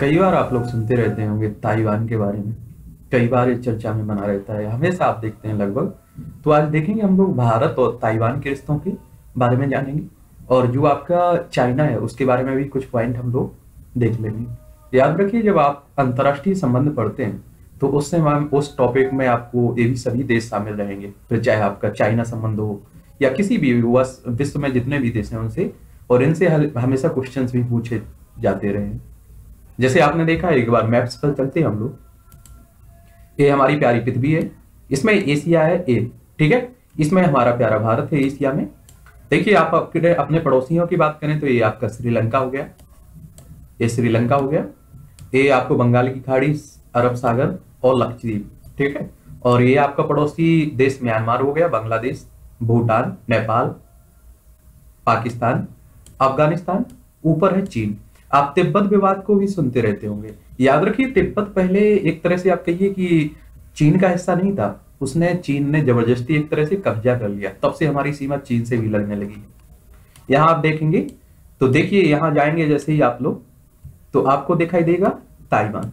कई बार आप लोग सुनते रहते होंगे ताइवान के बारे में। कई बार ये चर्चा में बना रहता है। हमेशा आप देखते हैं लगभग। तो आज देखेंगे हम लोग भारत और ताइवान के रिश्तों के बारे में जानेंगे। और जो आपका चाइना है, उसके बारे में भी कुछ पॉइंट हम लोग देख लेंगे। याद रखिए, जब आप अंतर्राष्ट्रीय संबंध पढ़ते हैं तो उससे मैम उस टॉपिक में आपको ये भी सभी देश शामिल रहेंगे। फिर चाहे आपका चाइना संबंध हो, या किसी भी विश्व में जितने भी देश हैं उनसे, और इनसे हमेशा क्वेश्चन भी पूछे जाते रहे। जैसे आपने देखा, एक बार मैप्स पर चलते हम लोग। ये हमारी प्यारी पृथ्वी है। इसमें एशिया है, ए, ठीक है? इसमें हमारा प्यारा भारत है, एशिया में। देखिए, आप अपने पड़ोसियों की बात करें तो ये आपका श्रीलंका हो गया। ये श्रीलंका हो गया। ये आपको बंगाल की खाड़ी, अरब सागर और लक्षद्वीप, ठीक है? और ये आपका पड़ोसी देश म्यांमार हो गया, बांग्लादेश, भूटान, नेपाल, पाकिस्तान, अफ़गानिस्तान, ऊपर है चीन। आप तिब्बत विवाद को भी सुनते रहते होंगे। याद रखिए, तिब्बत पहले एक तरह से आप कहिए कि चीन का हिस्सा नहीं था। उसने चीन ने ज़बरदस्ती एक तरह से कब्जा कर लिया। तब से हमारी सीमा चीन से भी लगने लगी। यहाँ आप देखेंगे तो देखिए, यहाँ जाएँगे जैसे ही आप लोग तो आपको दिखाई देगा ताइवान।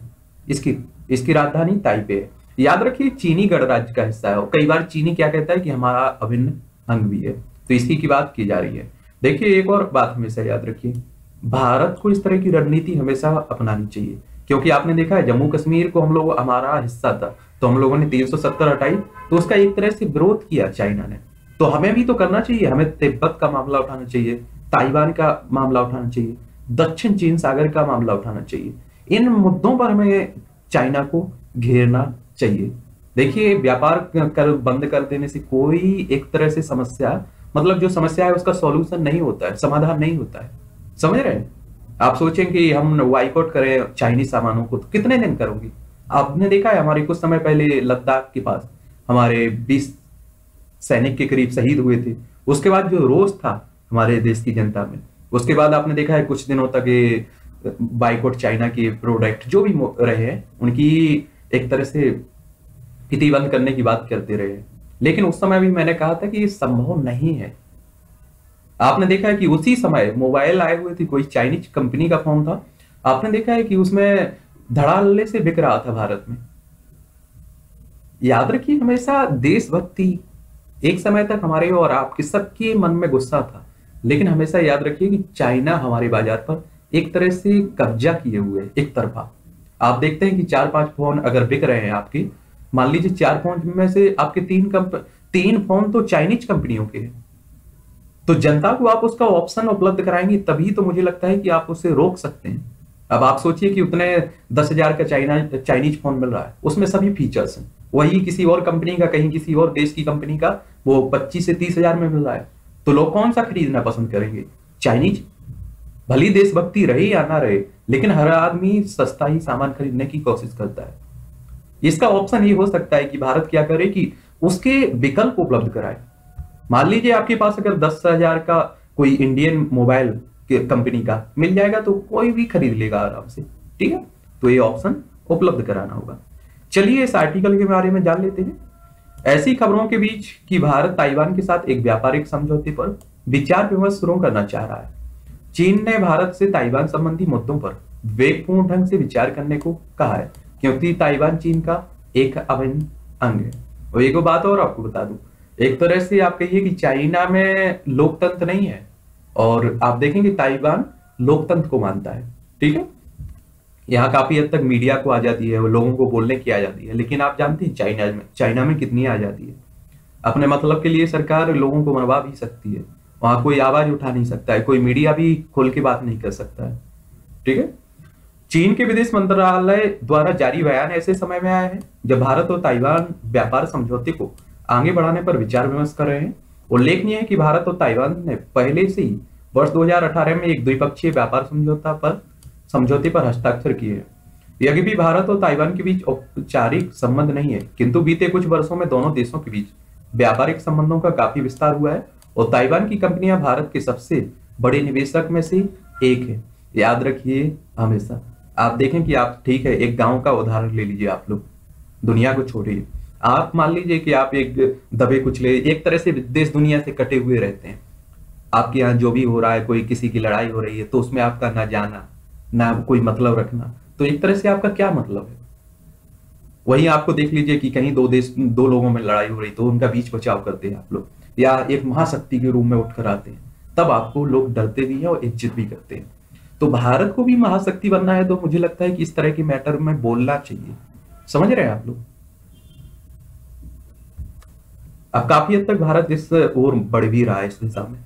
इसकी इसकी राजधानी ताइपे है। याद रखिए, चीनी गणराज्य का हिस्सा है। कई बार चीनी क्या कहता है कि हमारा अभिन्न अंग भी है। तो इसी की बात की जा रही है। देखिए, एक और बात हमेशा याद रखिए। भारत को इस तरह की रणनीति हमेशा अपनानी चाहिए। क्योंकि आपने देखा है जम्मू कश्मीर को हम लोग, हमारा हिस्सा था तो हम लोगों ने 370 हटाई तो उसका एक तरह से विरोध किया चाइना ने। तो हमें भी तो करना चाहिए, हमें तिब्बत का मामला उठाना चाहिए, ताइवान का मामला उठाना चाहिए, दक्षिण चीन सागर का मामला उठाना चाहिए। इन मुद्दों पर हमें चाइना को घेरना चाहिए। देखिए, व्यापार कर, बंद कर देने से कोई एक तरह से समस्या मतलब जो समस्या है उसका सॉल्यूशन नहीं होता है, समाधान नहीं होता है। समझ रहे? हैं आप सोचें कि हम वाइकआउट करें, चाइनीज़ सामानों को तो कितने दिन करोगे? आपने देखा है हमारे कुछ समय पहले लद्दाख के पास हमारे बीस सैनिक के करीब शहीद हुए थे। उसके बाद जो रोष था हमारे देश की जनता में, उसके बाद आपने देखा है कुछ दिनों तक ये बाइकआउट चाइना के प्रोडक्ट जो भी रहे हैं, उनकी एक तरह से प्रतिबंध करने की बात करते रहे। लेकिन उस समय भी मैंने कहा था कि ये संभव नहीं है। आपने देखा है कि उसी समय मोबाइल आए हुए थे, कोई चाइनीज़ कंपनी का फ़ोन था। आपने देखा है कि उसमें धड़ाल्ले से बिक रहा था भारत में। याद रखिए, हमेशा देशभक्ति एक समय तक हमारे और आपके सबके मन में गुस्सा था। लेकिन हमेशा याद रखिए कि चाइना हमारे बाज़ार पर एक तरह से कब्जा किए हुए, एक तरफा। आप देखते हैं कि चार पाँच फ़ोन अगर बिक रहे हैं आपके, मान लीजिए चार फ़ोन में से आपके तीन कंप, तीन फ़ोन तो चाइनीज़ कंपनियों के हैं। तो जनता को आप उसका ऑप्शन उपलब्ध कराएँगे, तभी तो मुझे लगता है कि आप उसे रोक सकते हैं। अब आप सोचिए कि उतने दस हज़ार का चाइना चाइनीज़ फ़ोन मिल रहा है, उसमें सभी फीचर्स हैं। वही किसी और कंपनी का, कहीं किसी और देश की कंपनी का, वो पच्चीस से तीस हज़ार में मिल रहा है। तो लोग कौन सा खरीदना पसंद करेंगे? चाइनीज़ भली देशभक्ति रहे या ना रहे, लेकिन हर आदमी सस्ता ही सामान खरीदने की कोशिश करता है। इसका ऑप्शन ये हो सकता है कि भारत क्या करे कि उसके विकल्प उपलब्ध कराए। मान लीजिए आपके पास अगर दस हज़ार का कोई इंडियन मोबाइल कंपनी का मिल जाएगा तो कोई भी खरीद लेगा आराम से, ठीक है? तो ये ऑप्शन उपलब्ध कराना होगा। चलिए इस आर्टिकल के बारे में जान लेते हैं। ऐसी खबरों के बीच कि भारत ताइवान के साथ एक व्यापारिक समझौते पर विचार विमर्श शुरू करना चाह रहा है। चीन ने भारत से ताइवान संबंधी मुद्दों पर वेगपूर्ण ढंग से विचार करने को कहा है, क्योंकि ताइवान चीन का एक अभिन्न अंग है। और एक बात और आपको बता दूँ एक तरह से आप कहिए कि चाइना में लोकतंत्र नहीं है, और आप देखेंगे ताइवान लोकतंत्र को मानता है, ठीक है? यहाँ काफ़ी हद तक मीडिया को आ जाती है, लोगों को बोलने की आ जाती है, लेकिन आप जानते हैं चाइना में चाइना में कितनी आ जाती है? अपने मतलब के लिए सरकार लोगों को मरवा भी सकती है, वहाँ कोई आवाज़ उठा नहीं सकता है, कोई मीडिया भी खोल के बात नहीं कर सकता है, ठीक है? चीन के विदेश मंत्रालय द्वारा जारी बयान ऐसे समय में आया है, जब भारत और ताइवान व्यापार समझौते को आगे बढ़ाने पर विचार विमर्श कर रहे हैं। उल्लेखनीय है कि भारत और ताइवान ने पहले से ही वर्ष 2018 में एक द्विपक्षीय व्यापार समझौता पर, समझौते पर हस्ताक्षर किए हैं। यदि भी भारत और ताइवान के बीच औपचारिक संबंध नहीं है, किंतु बीते कुछ वर्षों में दोनों देशों के बीच व्यापारिक संबंधों का काफ़ी विस्तार हुआ है और ताइवान की कंपनियाँ भारत के सबसे बड़े निवेशक में से एक है। याद रखिए हमेशा। आप देखें कि आप ठीक है, एक गाँव का उदाहरण ले लीजिए आप लोग। दुनिया को छोड़िए। आप मान लीजिए कि आप एक दबे कुचले, एक तरह से देश दुनिया से कटे हुए रहते हैं। आपके यहाँ जो भी हो रहा है, कोई किसी की लड़ाई हो रही है तो उसमें आपका ना जाना, ना कोई मतलब रखना। तो एक तरह से आपका क्या मतलब है? वही आपको देख लीजिए कि कहीं दो देश, दो लोगों में लड़ाई हो रही तो उनका बीच बचाव करते हैं आप लोग। या एक महाशक्ति के रूप में उठकर आते हैं। तब आपको लोग डरते भी हैं और इज़्ज़त भी करते हैं। तो भारत को भी महाशक्ति बनना है तो मुझे लगता है कि इस तरह के मैटर में बोलना चाहिए। समझ रहे हैं आप लोग? अब काफ़ी हद तक भारत इस ओर बढ़ भी रहा है इस दिशा में।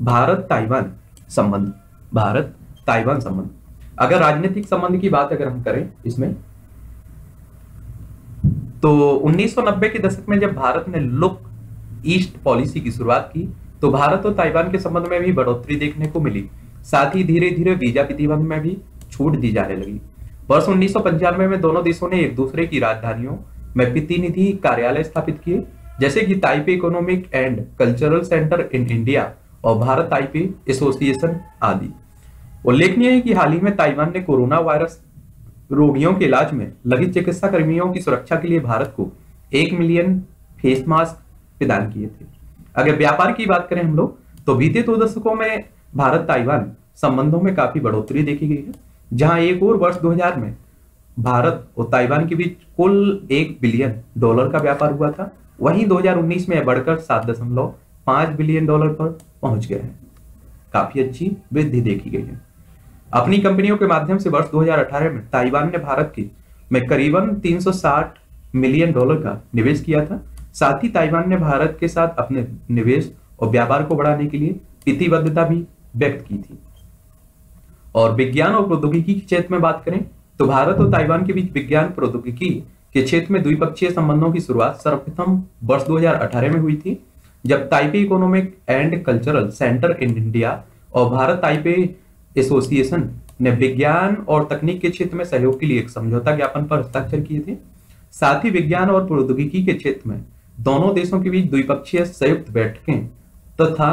भारत ताइवान संबंध, भारत ताइवान संबंध। अगर राजनीतिक संबंध की बात अगर हम करें इसमें तो 1990 के दशक में जब भारत ने लुक ईस्ट पॉलिसी की शुरुआत की तो भारत और ताइवान के संबंध में भी बढ़ोतरी देखने को मिली। साथ ही धीरे धीरे वीज़ा प्रतिबंध में भी छूट दी जाने लगी। वर्ष उन्नीस सौ पंचानवे में दोनों देशों ने एक दूसरे की राजधानियों में प्रतिनिधि कार्यालय स्थापित किए। जैसे कि Taipei economic and cultural centre in India और भारत ताइपे एसोसिएशन आदि। उल्लेखनीय है कि हाल ही में ताइवान ने कोरोना वायरस रोगियों के इलाज में लगी चिकित्सा कर्मियों की सुरक्षा के लिए भारत को एक मिलियन फेस मास्क प्रदान किए थे। अगर व्यापार की बात करें हम लोग तो बीते दो दशकों में भारत ताइवान संबंधों में काफ़ी बढ़ोतरी देखी गई है, जहाँ एक और वर्ष 2000 में भारत और ताइवान के बीच कुल एक बिलियन डॉलर का व्यापार हुआ था। वहीं 2019 में बढ़कर सात दशमलव पाँच बिलियन डॉलर पर पहुँच गए हैं। काफ़ी अच्छी वृद्धि देखी गई है। अपनी कंपनियों के माध्यम से वर्ष 2018 में ताइवान ने भारत की, में करीबन 360 मिलियन डॉलर का निवेश किया था। साथ ही ताइवान ने भारत के साथ अपने निवेश और व्यापार को बढ़ाने के लिए प्रतिबद्धता भी व्यक्त की थी। और विज्ञान और प्रौद्योगिकी के क्षेत्र में बात करें तो भारत और ताइवान के बीच विज्ञान प्रौद्योगिकी के क्षेत्र में द्विपक्षीय संबंधों की शुरुआत सर्वप्रथम वर्ष 2018 में हुई थी, जब Taipei economic and cultural centre in India और भारत ताइपे एसोसिएशन ने विज्ञान और तकनीक के क्षेत्र में सहयोग के लिए एक समझौता ज्ञापन पर हस्ताक्षर किए थे। साथ ही विज्ञान और प्रौद्योगिकी के क्षेत्र में दोनों देशों के बीच द्विपक्षीय संयुक्त बैठकें तथा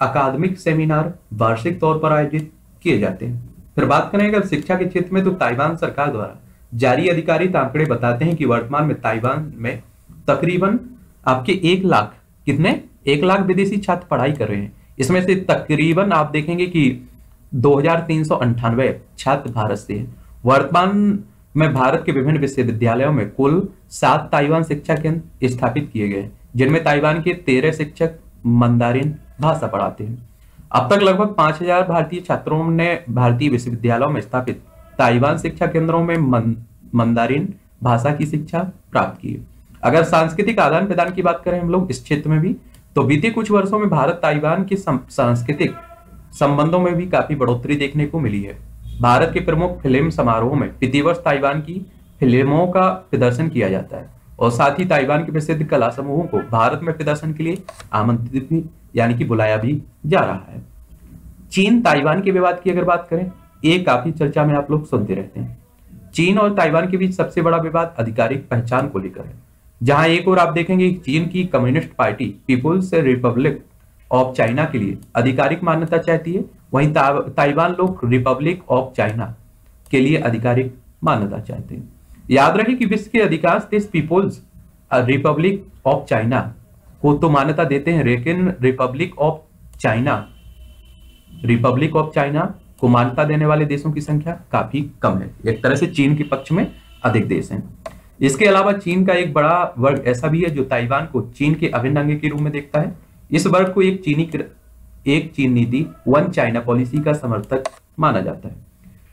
अकादमिक सेमिनार वार्षिक तौर पर आयोजित किए जाते हैं। फिर बात करें, अगर शिक्षा के क्षेत्र में तो ताइवान सरकार द्वारा जारी आधिकारिक आंकड़े बताते हैं कि वर्तमान में ताइवान में तकरीबन आपके एक लाख, कितने? एक लाख विदेशी छात्र पढ़ाई कर रहे हैं। इसमें से तकरीबन आप देखेंगे कि दो छात्र भारत से हैं। वर्तमान में भारत के विभिन्न विश्वविद्यालयों में कुल सात ताइवान शिक्षा केंद्र स्थापित किए गए जिनमें ताइवान के तेरह शिक्षक मंदारिन भाषा पढ़ाते हैं। अब तक लगभग पाँच हज़ार भारतीय छात्रों ने भारतीय विश्वविद्यालयों में स्थापित ताइवान शिक्षा केंद्रों में मंदारिन भाषा की शिक्षा प्राप्त की। अगर सांस्कृतिक आदान प्रदान की बात करें हम लोग इस क्षेत्र में भी तो बीते कुछ वर्षों में भारत ताइवान की सांस्कृतिक संबंधों में भी काफ़ी बढ़ोतरी देखने को मिली है। भारत के प्रमुख फ़िल्म समारोह में प्रतिवर्ष ताइवान की फ़िल्मों का प्रदर्शन किया जाता है और साथ ही ताइवान के प्रसिद्ध कला समूहों को भारत में प्रदर्शन के लिए आमंत्रित भी यानी कि बुलाया भी जा रहा है। चीन ताइवान के विवाद की अगर बात करें, ये काफ़ी चर्चा में आप लोग सुनते रहते हैं। चीन और ताइवान के बीच सबसे बड़ा विवाद आधिकारिक पहचान को लेकर है। जहाँ एक और आप देखेंगे चीन की Communist Party, People's Republic of China के लिए आधिकारिक मान्यता चाहती है, वहीं ताइवान लोग रिपब्लिक ऑफ़ चाइना के लिए आधिकारिक मान्यता चाहते हैं। याद रहे कि विश्व के अधिकांश देश पीपुल्स, रिपब्लिक ऑफ़ चाइना को तो मान्यता देते हैं, लेकिन Republic of China Republic of China को मान्यता देने वाले देशों की संख्या काफ़ी कम है। एक तरह से चीन के पक्ष में अधिक देश हैं। इसके अलावा चीन का एक बड़ा वर्ग ऐसा भी है जो ताइवान को चीन के अभिन्न अंग के रूप में देखता है। इस वर्ग को एक चीनी एक चीन नीति, वन चाइना पॉलिसी का समर्थक माना जाता है।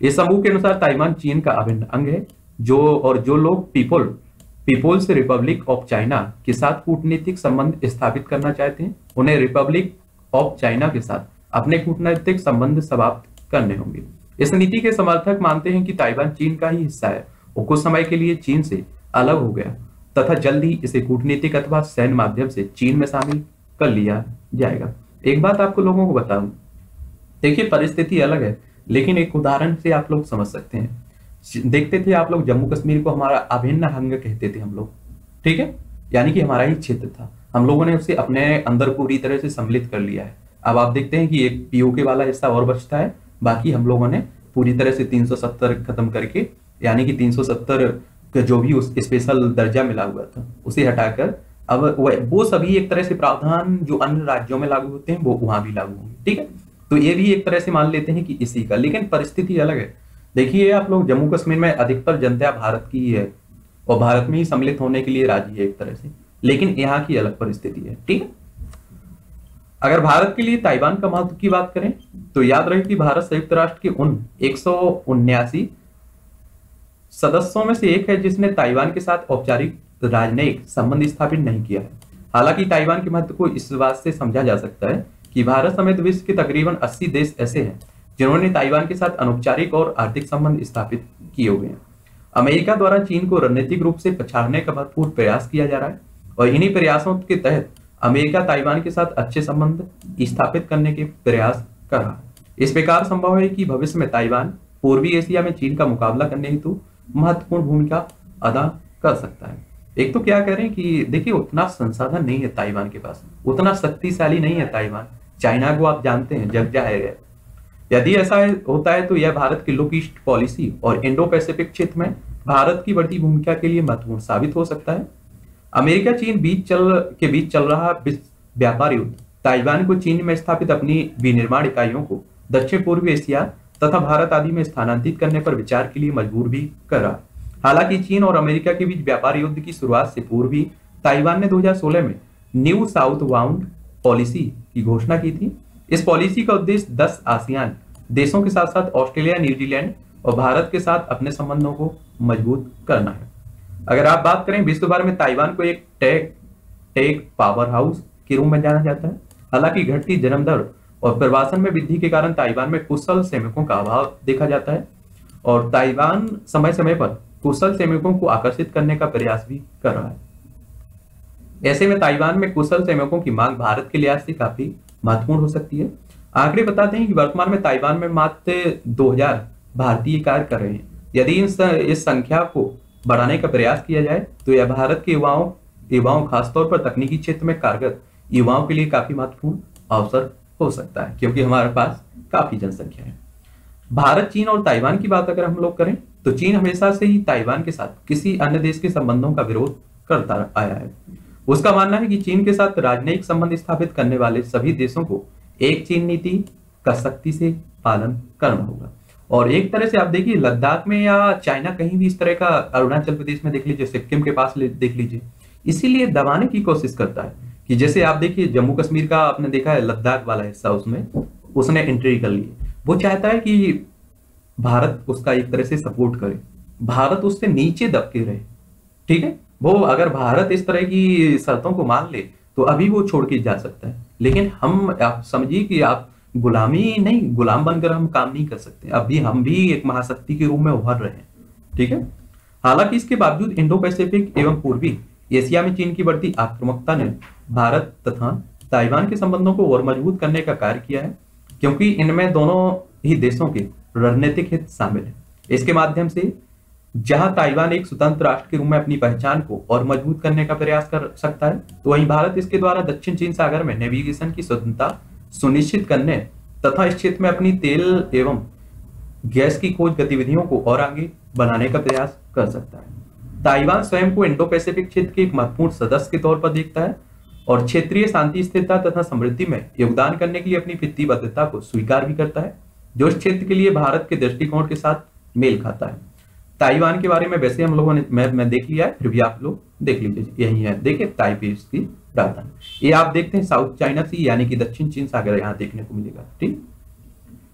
इस समूह के अनुसार ताइवान चीन का अभिन्न अंग है, जो और जो लोग people People's Republic of China के साथ कूटनीतिक संबंध स्थापित करना चाहते हैं। उन्हें रिपब्लिक ऑफ़ चाइना के साथ अपने कूटनीतिक संबंध समाप्त करने होंगे। इस नीति के समर्थक मानते हैं कि ताइवान चीन का ही हिस्सा है और कुछ समय के लिए चीन से अलग हो गया तथा जल्द ही इसे कूटनीतिक अथवा सैन्य माध्यम से चीन में शामिल कर लिया जाएगा। एक बात आपको लोगों को बताऊँ, देखिए, परिस्थिति अलग है, लेकिन एक उदाहरण से आप लोग समझ सकते हैं। देखते थे आप लोग, जम्मू कश्मीर को हमारा अभिन्न अंग कहते थे हम लोग। ठीक है? यानी कि हमारा ही क्षेत्र था। हम लोगों ने उसे अपने अंदर पूरी तरह से सम्मिलित कर लिया है। अब आप देखते हैं कि एक पीओके वाला हिस्सा और बचता है। बाकी हम लोगों ने पूरी तरह से 370 खत्म करके, यानी कि 370 का जो भी उस स्पेशल दर्जा मिला हुआ था, उसे हटाकर अब वो सभी एक तरह से प्रावधान जो अन्य राज्यों में लागू होते हैं, वो वहाँ भी लागू होंगे। ठीक है? तो ये भी एक तरह से मान लेते हैं कि इसी का। लेकिन परिस्थिति अलग है। देखिए आप लोग जम्मू कश्मीर में अधिकतर जनता भारत की ही है और भारत में ही सम्मिलित होने के लिए राज़ी है एक तरह से। लेकिन यहाँ की अलग परिस्थिति है, ठीक है? अगर भारत के लिए ताइवान का महत्व की बात करें तो याद रहे कि भारत संयुक्त राष्ट्र के उन एक सदस्यों में से एक है जिसने ताइवान के साथ औपचारिक राजनयिक संबंध स्थापित नहीं किया है। हालाँकि ताइवान के महत्व को इस बात से समझा जा सकता है कि भारत समेत विश्व के तकरीबन 80 देश ऐसे हैं जिन्होंने ताइवान के साथ अनौपचारिक और आर्थिक संबंध स्थापित किए हुए हैं। अमेरिका द्वारा चीन को रणनीतिक रूप से पछाड़ने का भरपूर प्रयास किया जा रहा है और इन्हीं प्रयासों के तहत अमेरिका ताइवान के साथ अच्छे संबंध स्थापित करने के प्रयास कर रहा है। इस प्रकार संभव है कि भविष्य में ताइवान पूर्वी एशिया में चीन का मुकाबला करने हेतु महत्वपूर्ण भूमिका अदा कर सकता है। एक तो क्या हैं कि देखिए, उतना संसाधन नहीं है ताइवान के पास, उतना शक्तिशाली नहीं है ताइवान। चाइना को आप जानते हैं जग जाए है। यदि ऐसा होता है तो यह भारत की लुक ईस्ट पॉलिसी और इंडो पैसिफिक क्षेत्र में भारत की बढ़ती भूमिका के लिए महत्वपूर्ण साबित हो सकता है। अमेरिका, चीन बीच चल, के बीच चल रहा व्यापार युद्ध, ताइवान को चीन में स्थापित अपनी विनिर्माण इकाइयों को दक्षिण पूर्वी एशिया तथा भारत आदि में स्थानांतरित करने पर विचार के लिए मजबूर भी कर। रहा हालाँकि चीन और अमेरिका के बीच व्यापार युद्ध की शुरुआत से पूर्व भी ताइवान ने 2016 में न्यू साउथ वाउंड पॉलिसी की घोषणा की थी। इस पॉलिसी का उद्देश्य 10 आसियान, देशों के साथ साथ ऑस्ट्रेलिया, न्यूजीलैंड और भारत के साथ अपने संबंधों को मज़बूत करना है। अगर आप बात करें विश्व भर में ताइवान को एक टेक टेक पावर हाउस के रूप में जाना जाता है। हालाँकि घटती जन्म दर और प्रवासन में वृद्धि के कारण ताइवान में कुशल श्रमिकों का अभाव देखा जाता है और ताइवान समय समय पर कुशल श्रमिकों को आकर्षित करने का प्रयास भी कर रहा है। ऐसे में ताइवान में कुशल श्रमिकों की मांग भारत के लिहाज से काफ़ी महत्वपूर्ण हो सकती है। आंकड़े बताते हैं कि वर्तमान में ताइवान में मात्र 2000 भारतीय कार्य कर रहे हैं। यदि इस संख्या को बढ़ाने का प्रयास किया जाए तो यह भारत के युवाओं युवाओं खासतौर पर तकनीकी क्षेत्र में कारगर, युवाओं के लिए काफ़ी महत्वपूर्ण अवसर हो सकता है, क्योंकि हमारे पास काफ़ी जनसंख्या है। भारत, चीन और ताइवान की बात अगर हम लोग करें तो चीन हमेशा से ही ताइवान के साथ किसी अन्य देश के संबंधों का विरोध करता आया है। उसका मानना है कि चीन के साथ राजनयिक संबंध स्थापित करने वाले सभी देशों को एक चीन नीति का सख्ती से पालन करना होगा। और एक तरह से आप देखिए, लद्दाख में या चाइना कहीं भी इस तरह का अरुणाचल प्रदेश में देख लीजिए, सिक्किम के पास देख लीजिए। इसीलिए दबाने की कोशिश करता है कि जैसे आप देखिए जम्मू कश्मीर का आपने देखा है, लद्दाख वाला हिस्सा उसमें, उसने एंट्री कर ली वो चाहता है कि भारत उसका एक तरह से सपोर्ट करे। भारत उससे नीचे दबके रहे। ठीक है? वो अगर भारत इस तरह की शर्तों को मान ले तो अभी वो छोड़ के जा सकता है। लेकिन हम, आप समझिए कि आप गुलामी नहीं, गुलाम बनकर हम काम नहीं कर सकते। अभी हम भी एक महाशक्ति के रूप में उभर रहे हैं, ठीक है? हालाँकि इसके बावजूद इंडो पैसिफिक एवं पूर्वी एशिया में चीन की बढ़ती आक्रामकता ने भारत तथा ताइवान के संबंधों को और मज़बूत करने का कार्य किया है, क्योंकि इनमें दोनों ही देशों के रणनीतिक हित शामिल है। इसके माध्यम से जहाँ ताइवान एक स्वतंत्र राष्ट्र के रूप में अपनी पहचान को और मज़बूत करने का प्रयास कर सकता है तो वहीं भारत इसके द्वारा दक्षिण चीन सागर में नेविगेशन की स्वतंत्रता सुनिश्चित करने तथा इस क्षेत्र में अपनी तेल एवं गैस की खोज गतिविधियों को और आगे बनाने का प्रयास कर सकता है। ताइवान स्वयं को इंडो पैसिफिक क्षेत्र के एक महत्वपूर्ण सदस्य के तौर पर देखता है और क्षेत्रीय शांति, स्थिरता तथा समृद्धि में योगदान करने के अपनी प्रतिबद्धता को स्वीकार भी करता है, जो इस क्षेत्र के लिए भारत के दृष्टिकोण के साथ मेल खाता है। ताइवान के बारे में वैसे हम लोगों ने मैं, मैं देख लिया है फिर भी आप लोग देख लीजिए यही है। देखिए ताइपे की राजधानी। ये आप देखते हैं साउथ चाइना सी यानी कि दक्षिण चीन सागर यहाँ देखने को मिलेगा ठीक?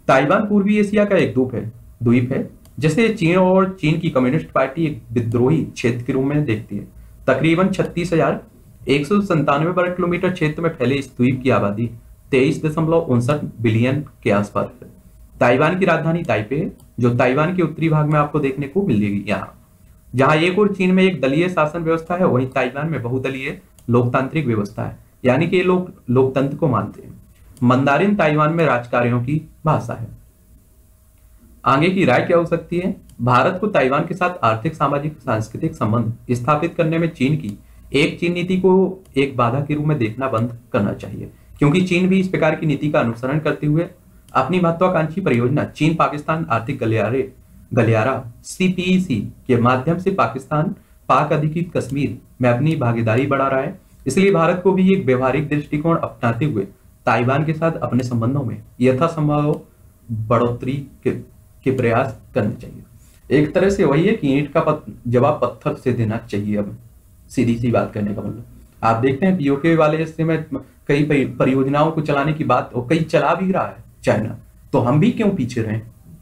ताइवान पूर्वी एशिया का एक द्वीप है द्वीप है जैसे चीन और चीन की कम्युनिस्ट पार्टी एक विद्रोही क्षेत्र के रूप में देखती है। तकरीबन छत्तीस हज़ार एक सौ संतानवे वर्ग किलोमीटर क्षेत्र में फैले इस द्वीप की आबादी तेईस दशमलव उनसठ बिलियन के आसपास है। ताइवान की राजधानी ताइपे है जो ताइवान के उत्तरी भाग में आपको देखने को मिलेगी यहाँ। जहाँ एक और चीन में एक दलीय शासन व्यवस्था है, वहीं ताइवान में बहुदलीय लोकतांत्रिक व्यवस्था है। यानी कि ये लोग लोकतंत्र को मानते हैं। मंदारिन ताइवान में राजकार्यों की भाषा है। आगे की राय क्या हो सकती है? भारत को ताइवान के साथ आर्थिक, सामाजिक, सांस्कृतिक संबंध स्थापित करने में चीन की एक चीन नीति को एक बाधा के रूप में देखना बंद करना चाहिए। क्योंकि चीन भी इस प्रकार की नीति का अनुसरण करते हुए अपनी महत्वाकांक्षी परियोजना चीन पाकिस्तान आर्थिक गलियारे गलियारा सीपीईसी के माध्यम से पाकिस्तान पाक अधिकृत कश्मीर में अपनी भागीदारी बढ़ा रहा है। इसलिए भारत को भी एक व्यवहारिक दृष्टिकोण अपनाते हुए ताइवान के साथ अपने संबंधों में यथासंभव बढ़ोतरी के के प्रयास करने चाहिए। एक तरह से वही है कि ईंट का पत, जवाब पत्थर से देना चाहिए अब। सीधी सी बात करने का मतलब। आप देखते हैं पीओके वाले इससे में कई परियोजनाओं को चलाने की बात और कई चला भी रहा है। चाइना। तो हम भी क्यों पीछे रहे?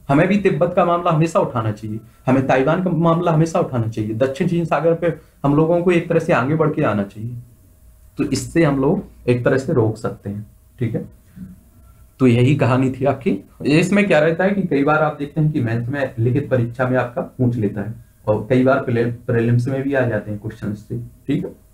हमें भी तिब्बत का मामला हमेशा उठाना चाहिए। हमें ताइवान का मामला हमेशा उठाना चाहिए। दक्षिण चीन सागर पे हम लोगों को एक तरह से आगे बढ़ के आना चाहिए। तो इससे हम लोग एक तरह से रोक सकते हैं। ठीक है? तो यही कहानी थी आपकी। इसमें क्या रहता है कि कई बार आप देखते हैं कि मैथ में लिखित परीक्षा में आपका पूछ लेता है और कई बार प्रीलिम्स में भी आ जाते हैं क्वेश्चन से। ठीक है?